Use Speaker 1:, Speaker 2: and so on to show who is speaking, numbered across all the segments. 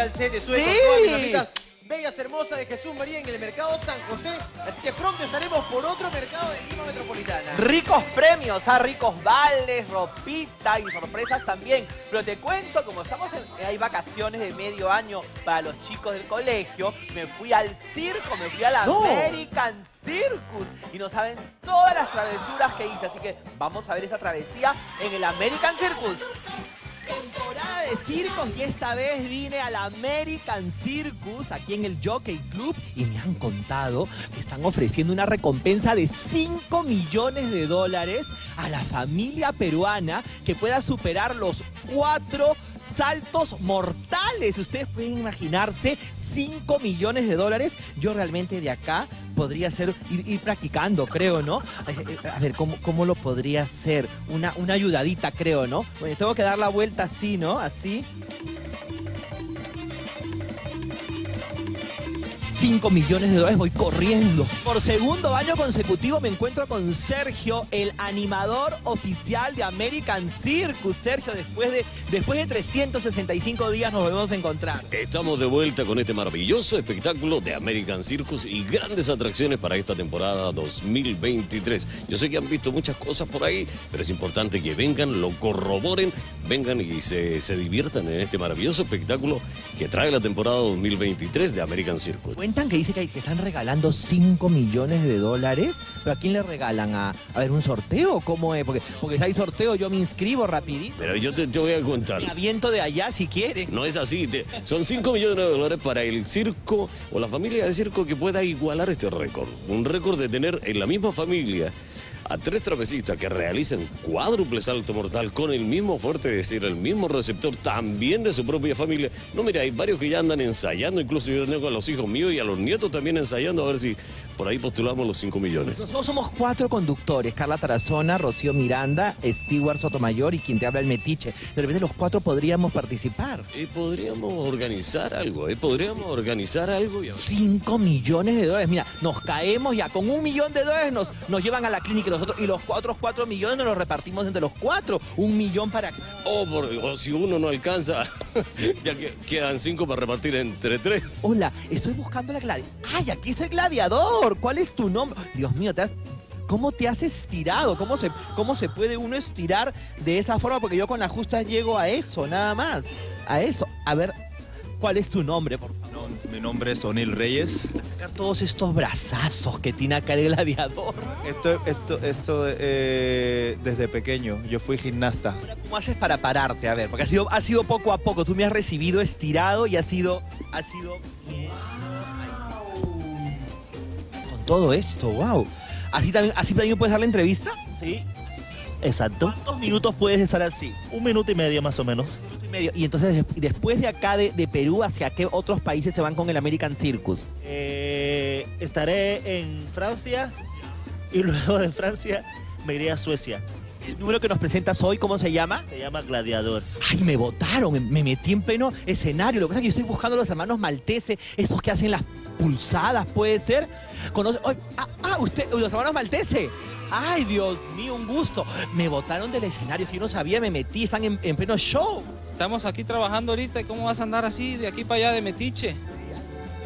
Speaker 1: al set de Sueco,
Speaker 2: Sí.
Speaker 1: todas mis ramitas bellas, hermosas de Jesús María en el mercado San José. Así que pronto estaremos por otro mercado de Lima Metropolitana.
Speaker 2: Ricos premios, ¿ah? ricos vales, ropita y sorpresas también. Pero te cuento, como estamos en, hay vacaciones de medio año para los chicos del colegio, me fui al circo, me fui a la
Speaker 1: No.
Speaker 2: American Circus. Y no saben todas las travesuras que hice. Así que vamos a ver esa travesía en el American Circus.
Speaker 3: Circos y esta vez vine al American Circus aquí en el Jockey Club y me han contado que están ofreciendo una recompensa de 5 millones de dólares a la familia peruana que pueda superar los cuatro saltos mortales. Ustedes pueden imaginarse 5 millones de dólares. Yo realmente de acá podría ser ir, practicando, creo, ¿no? Eh, eh, A ver, ¿cómo, cómo lo podría hacer? Una, una ayudadita, creo, ¿no? Bueno, tengo que dar la vuelta así, ¿no? Así. 5 millones de dólares, voy corriendo. Por segundo año consecutivo me encuentro con Sergio, el animador oficial de American Circus. Sergio, después de, después de 365 días nos volvemos a encontrar.
Speaker 4: Estamos de vuelta con este maravilloso espectáculo de American Circus y grandes atracciones para esta temporada 2023. Yo sé que han visto muchas cosas por ahí, pero es importante que vengan, lo corroboren, vengan y se, se diviertan en este maravilloso espectáculo que trae la temporada 2023 de American Circus.
Speaker 3: Cuentan que dice que, que están regalando 5 millones de dólares. ¿Pero a quién le regalan? ¿A, a ver un sorteo? ¿Cómo es? Porque, porque si hay sorteo yo me inscribo rapidito.
Speaker 4: Pero yo te, te voy a contar.
Speaker 3: Me aviento de allá si quiere.
Speaker 4: No es así. te- son 5 millones de dólares para el circo o la familia de circo que pueda igualar este récord. Un récord de tener en la misma familia a tres travesistas que realicen cuádruple salto mortal con el mismo fuerte, es decir, el mismo receptor también de su propia familia. No, mira, hay varios que ya andan ensayando, incluso yo tengo a los hijos míos y a los nietos también ensayando a ver si por ahí postulamos los 5 millones.
Speaker 3: Nosotros somos cuatro conductores, Carla Tarazona, Rocío Miranda, Stewart Sotomayor y quien te habla el Metiche. De repente los cuatro podríamos participar.
Speaker 4: Eh, podríamos organizar algo, ¿eh? Podríamos organizar algo y a ver.
Speaker 3: 5 millones de dólares. Mira, nos caemos ya con un millón de dólares nos, nos llevan a la clínica y, nosotros, y los otros cuatro millones nos los repartimos entre los cuatro. Un millón para...
Speaker 4: O, por- o si uno no alcanza, ya que quedan cinco para repartir entre tres.
Speaker 3: Hola, estoy buscando la gladiador. ¡Ay, aquí es el gladiador! ¿Cuál es tu nombre? Dios mío, te has... ¿Cómo te has estirado? ¿Cómo se, ¿Cómo se puede uno estirar de esa forma? Porque yo con la justa llego a eso, nada más. A eso. A ver, ¿cuál es tu nombre, por favor?
Speaker 5: Mi nombre es Onil Reyes.
Speaker 3: Sacar todos estos brazazos que tiene acá el gladiador.
Speaker 5: Esto, esto, esto eh, desde pequeño. Yo fui gimnasta.
Speaker 3: Ahora, ¿Cómo haces para pararte? A ver, porque ha sido, ha sido poco a poco. Tú me has recibido estirado y ha sido. Ha sido. Con todo esto, wow. ¿Así también, ¿Así también puedes dar la entrevista?
Speaker 6: Sí, exacto.
Speaker 3: ¿Cuántos minutos puedes estar así?
Speaker 6: Un minuto y medio más o menos.
Speaker 3: Minuto y medio. Y entonces, des- después de acá, de, de Perú, ¿hacia qué otros países se van con el American Circus?
Speaker 6: Eh, estaré en Francia y luego de Francia me iré a Suecia.
Speaker 3: El número que nos presentas hoy, ¿cómo se llama?
Speaker 6: Se llama Gladiador.
Speaker 3: Ay, me votaron, me, me metí en pleno escenario. Lo que pasa es que yo estoy buscando a los hermanos malteses, esos que hacen las pulsadas, puede ser. Conoce- Ay, ah, ah, usted, los hermanos malteses. Ay, Dios mío, un gusto. Me votaron del escenario, que yo no sabía, me metí, están en, en pleno show.
Speaker 7: Estamos aquí trabajando ahorita y cómo vas a andar así de aquí para allá de metiche.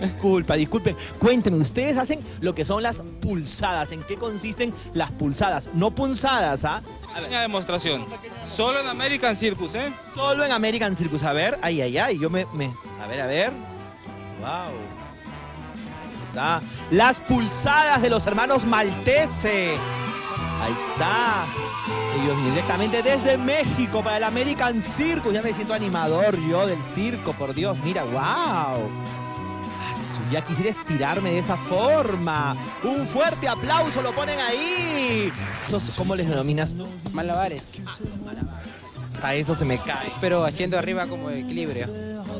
Speaker 3: Disculpa, disculpen. Cuéntenme, ustedes hacen lo que son las pulsadas. ¿En qué consisten las pulsadas? No punzadas, ¿ah? A ver,
Speaker 7: Una demostración. Solo en American Circus, ¿eh?
Speaker 3: Solo en American Circus. A ver, ay, ay, ay. Yo me. me- a ver, a ver. Wow. Está. Las pulsadas de los hermanos Maltese. Ahí está. Ellos directamente desde México para el American Circus. Ya me siento animador yo del circo, por Dios. Mira, wow. Ya quisiera estirarme de esa forma. Un fuerte aplauso lo ponen ahí. Esos, ¿Cómo les denominas tú?
Speaker 1: Malabares,
Speaker 3: Hasta eso se me cae.
Speaker 1: pero haciendo arriba como equilibrio.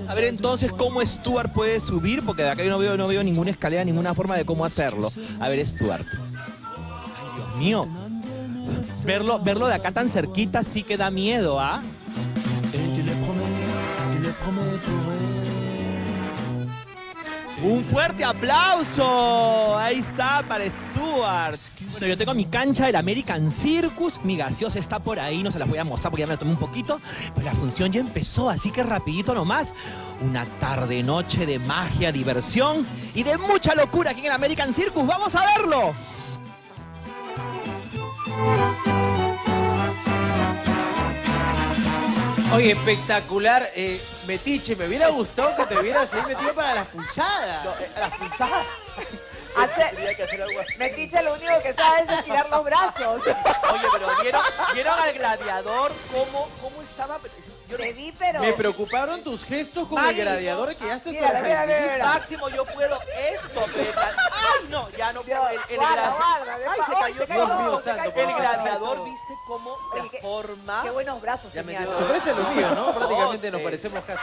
Speaker 3: A ver entonces cómo Stuart puede subir, porque de acá yo no veo, no veo ninguna escalera, ninguna forma de cómo hacerlo. A ver, Stuart. Ay, Dios mío. Verlo, verlo de acá tan cerquita sí que da miedo, ¿ah? Un fuerte aplauso. Ahí está para Stuart. Bueno, yo tengo mi cancha del American Circus, mi gaseosa está por ahí, no se las voy a mostrar porque ya me la tomé un poquito, pero la función ya empezó, así que rapidito nomás, una tarde noche de magia, diversión y de mucha locura aquí en el American Circus, ¡vamos a verlo!
Speaker 1: Oye, espectacular. Eh, Metiche, me hubiera gustado que te hubieras ahí metido para las pulsadas.
Speaker 2: No, eh, las pulsadas.
Speaker 8: Hace-
Speaker 2: Tenía que hacer algo así.
Speaker 8: Metiche lo único que sabe es estirar los brazos.
Speaker 2: Oye, pero ¿vieron, ¿vieron al gladiador cómo, cómo estaba? Yo
Speaker 8: Te vi, pero...
Speaker 1: Me preocuparon tus gestos con el gladiador que ya te
Speaker 8: Mira, mira, mira, mira.
Speaker 2: Máximo, yo puedo esto, pero... ¡Ay, no! Ya no puedo. El, el
Speaker 8: Guarda, guarda,
Speaker 2: ¡Ay, se
Speaker 8: ¡Ay,
Speaker 2: cayó
Speaker 8: se cayó
Speaker 2: todo!
Speaker 1: Dios mío
Speaker 8: se
Speaker 1: santo,
Speaker 8: cayó
Speaker 1: por
Speaker 2: El gladiador, ¿viste cómo forma?
Speaker 8: Qué buenos brazos
Speaker 2: Ya me
Speaker 1: Se parece a los míos, ¿no? Prácticamente nos parecemos casi.